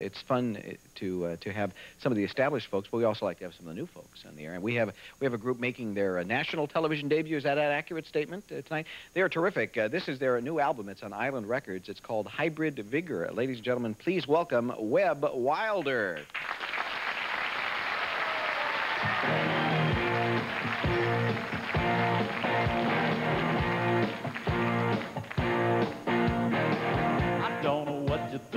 It's fun uh, to uh, to have some of the established folks, but we also like to have some of the new folks on the air. And we have we have a group making their uh, national television debut. Is that an accurate statement uh, tonight? They are terrific. Uh, this is their new album. It's on Island Records. It's called Hybrid Vigor. Ladies and gentlemen, please welcome Webb Wilder.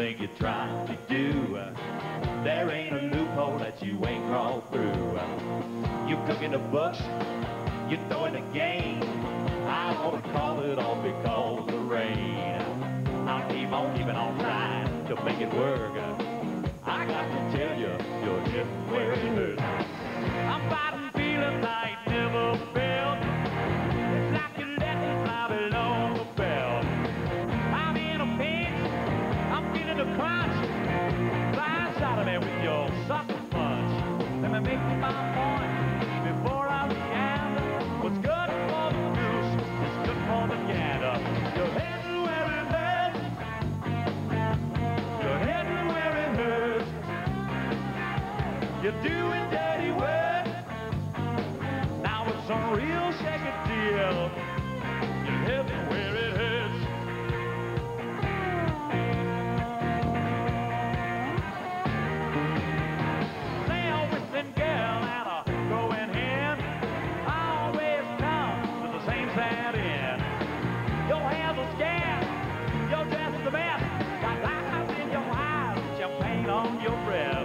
Think you're trying to do. Uh, there ain't a loophole that you ain't crawled through. Uh. You're cooking the books, you're throwing the game. I wanna call it off because of the rain. I'll keep on keeping on trying to make it work. Uh. I got to tell you, you're hip where it hurts. Inside of me with your sucker punch. Let me make my point before I react. What's good for the goose is good for the gander. You're heading where it hurts. You're heading where it hurts. You're doing Your hands are scared, your dress is the best. Got lights in your eyes, champagne on your breath.